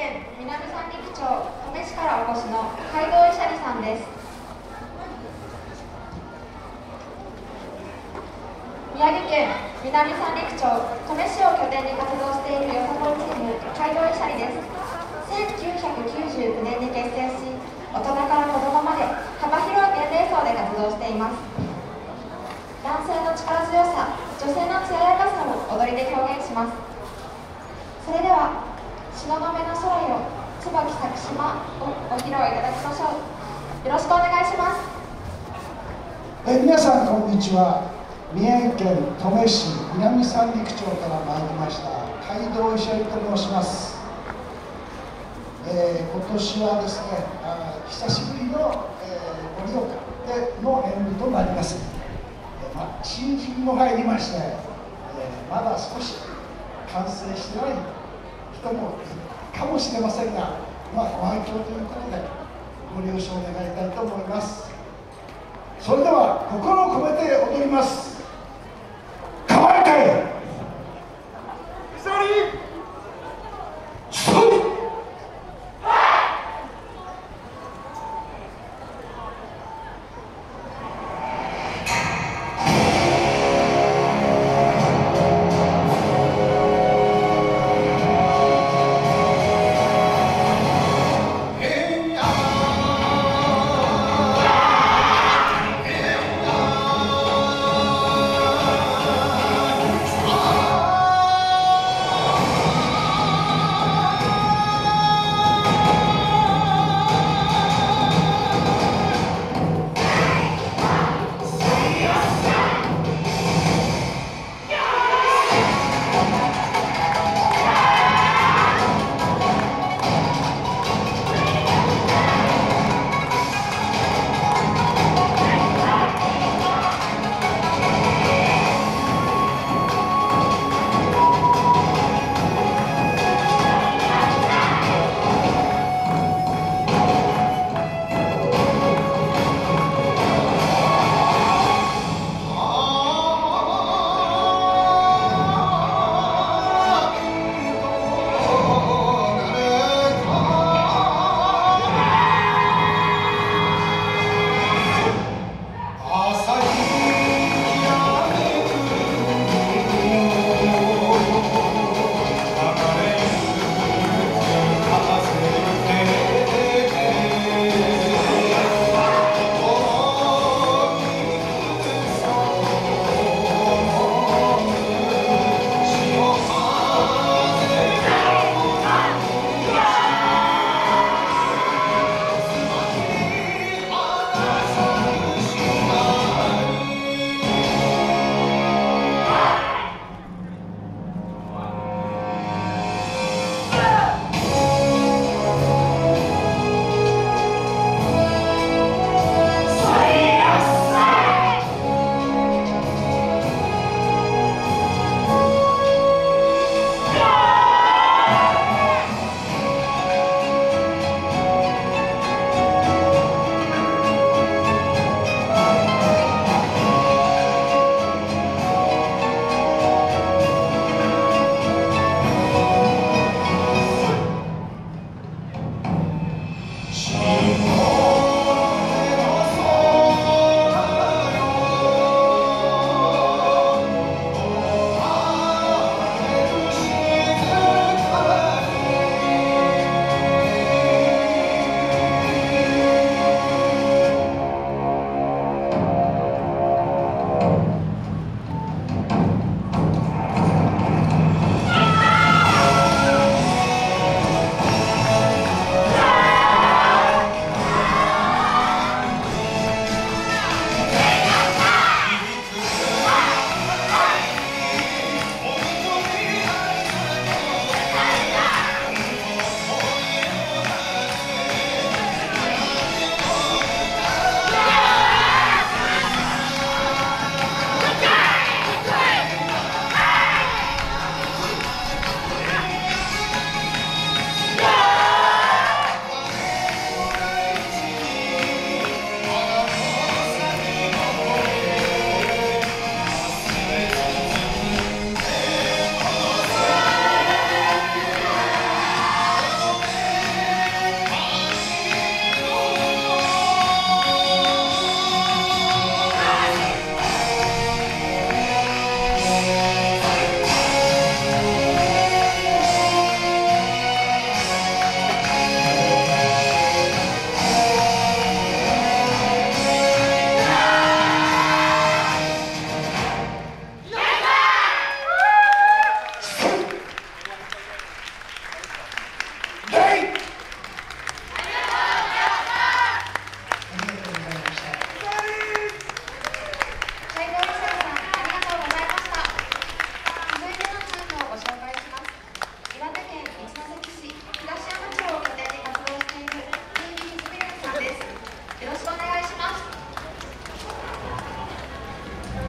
県南三陸町登米市からお越しの街道医者里さんです。宮城県南三陸町登米市を拠点に活動しているよさこいチーム街道医者里です。1999年に結成し大人から子供まで幅広い年齢層で活動しています。男性の力強さ女性の艶やかさを踊りで表現します。それでは東雲の空よ。椿咲く島をご披露いただきましょう。よろしくお願いします。え皆さんこんにちは。宮城県登米市南三陸町から参りました街道医者と申します、えー今年はですねあ久しぶりの盛、岡での演舞となります、えーまあ、新人も入りまして、えーまだ少し完成してない人もかもしれませんが、まあ、ご愛嬌ということでご了承願いたいと思います。それでは心を込めて踊ります。